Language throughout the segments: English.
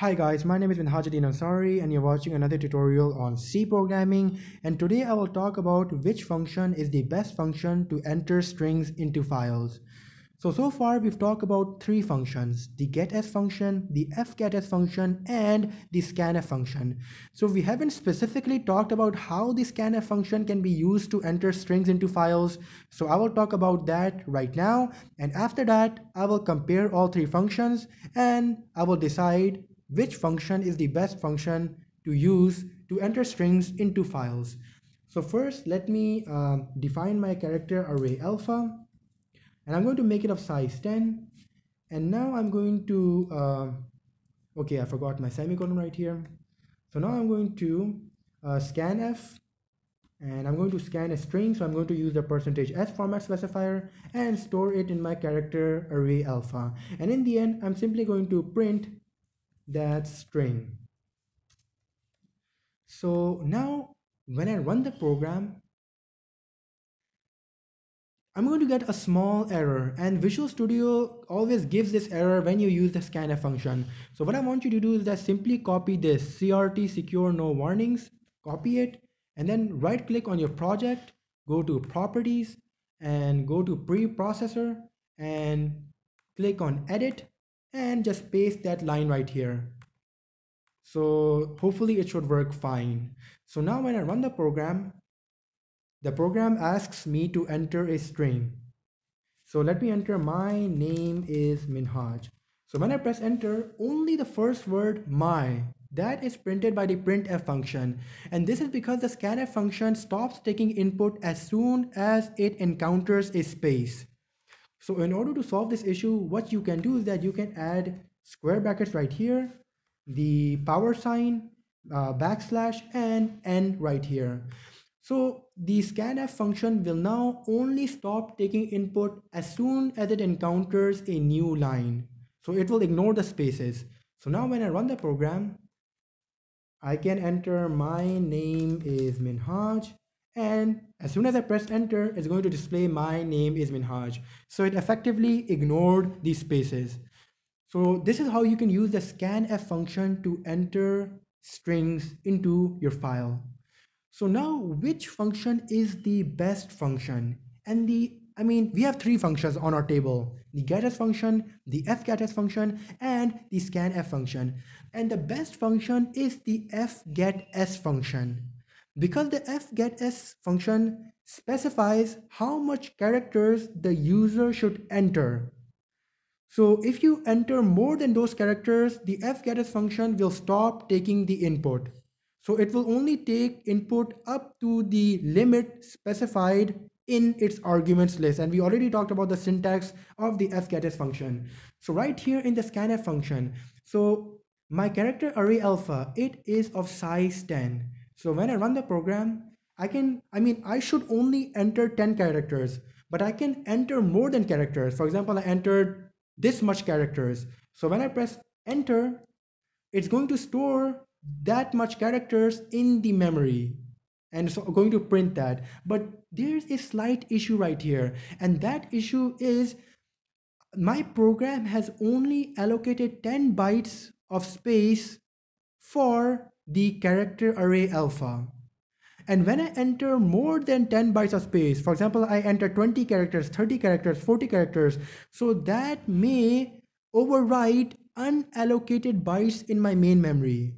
Hi guys, my name is Minhajuddin Ansari and you're watching another tutorial on C programming and today I will talk about which function is the best function to enter strings into files. So, so far we've talked about three functions, the getS function, the fgetS function, and the scanf function. So we haven't specifically talked about how the scanf function can be used to enter strings into files. So I will talk about that right now. And after that, I will compare all three functions and I will decide which function is the best function to use to enter strings into files. So first, let me uh, define my character array alpha and I'm going to make it of size 10 and now I'm going to uh, okay I forgot my semicolon right here. So now I'm going to uh, scanf and I'm going to scan a string. So I'm going to use the percentage %s format specifier and store it in my character array alpha. And in the end I'm simply going to print that string. So now when I run the program I'm going to get a small error. And Visual Studio always gives this error when you use the scanf function. So what I want you to do is that simply copy this. CRT secure no warnings, copy it. And then right click on your project, go to properties. And go to preprocessor. And click on edit and just paste that line right here. So hopefully it should work fine. So now when I run the program, the program asks me to enter a string. So let me enter my name is Minhaj. So when I press enter, only the first word my that is printed by the printf function. And this is because the scanf function stops taking input as soon as it encounters a space. So in order to solve this issue, what you can do is that you can add square brackets right here, the power sign, uh, backslash, and n right here. So the scanf function will now only stop taking input as soon as it encounters a new line. So it will ignore the spaces. So now when I run the program, I can enter my name is Minhaj and as soon as I press enter, it's going to display my name is Minhaj. So it effectively ignored these spaces. So this is how you can use the scanf function to enter strings into your file. So now which function is the best function? And the, I mean, we have three functions on our table, the getS function, the fgetS function, and the scanf function. And the best function is the fgetS function because the fgetS function specifies how much characters the user should enter. So if you enter more than those characters, the fgetS function will stop taking the input. So it will only take input up to the limit specified in its arguments list. And we already talked about the syntax of the fgetS function. So right here in the scanf function, so my character array alpha, it is of size 10. So when I run the program, I can, I mean, I should only enter 10 characters, but I can enter more than characters. For example, I entered this much characters. So when I press enter, it's going to store that much characters in the memory and so I'm going to print that but there's a slight issue right here and that issue is my program has only allocated 10 bytes of space for the character array alpha and when I enter more than 10 bytes of space, for example, I enter 20 characters, 30 characters, 40 characters, so that may overwrite unallocated bytes in my main memory.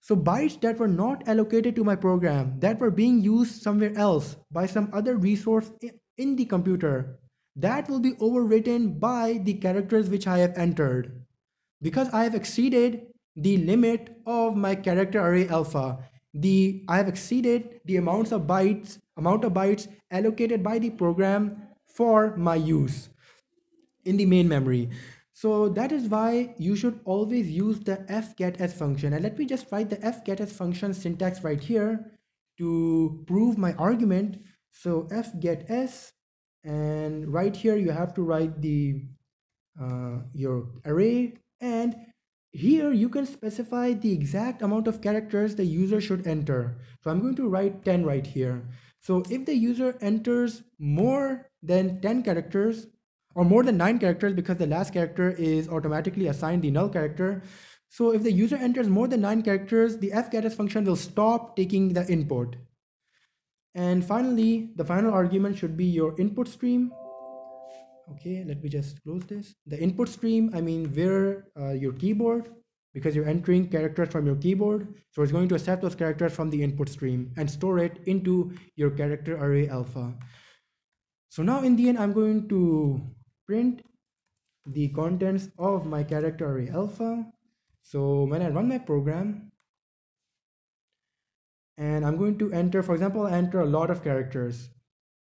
So bytes that were not allocated to my program, that were being used somewhere else by some other resource in the computer, that will be overwritten by the characters which I have entered. Because I have exceeded the limit of my character array alpha, the I have exceeded the amounts of bytes, amount of bytes allocated by the program for my use in the main memory. So that is why you should always use the fgetS function. And let me just write the fgetS function syntax right here to prove my argument. So fgetS, and right here you have to write the uh, your array and here you can specify the exact amount of characters the user should enter. So I'm going to write 10 right here. So if the user enters more than 10 characters, or more than nine characters because the last character is automatically assigned the null character. So if the user enters more than nine characters, the fgetS function will stop taking the input. And finally, the final argument should be your input stream. Okay, let me just close this. The input stream, I mean where uh, your keyboard, because you're entering characters from your keyboard. So it's going to accept those characters from the input stream and store it into your character array alpha. So now in the end, I'm going to print the contents of my character array alpha. So when I run my program, and I'm going to enter, for example, I enter a lot of characters.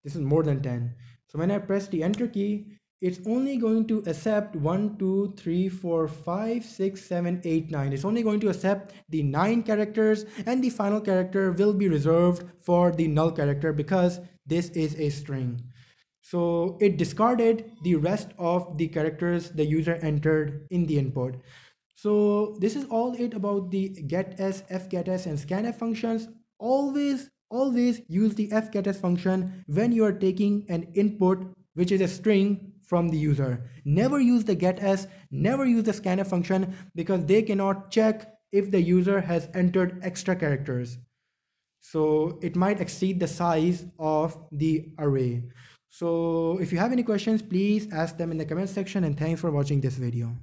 This is more than 10. So when I press the enter key, it's only going to accept 1, 2, 3, 4, 5, 6, 7, 8, 9. It's only going to accept the 9 characters and the final character will be reserved for the null character because this is a string. So it discarded the rest of the characters the user entered in the input. So this is all it about the getS, fgetS and scanf functions. Always, always use the fgetS function when you are taking an input which is a string from the user. Never use the getS, never use the scanf function because they cannot check if the user has entered extra characters. So it might exceed the size of the array. So if you have any questions, please ask them in the comment section and thanks for watching this video.